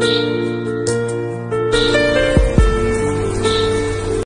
是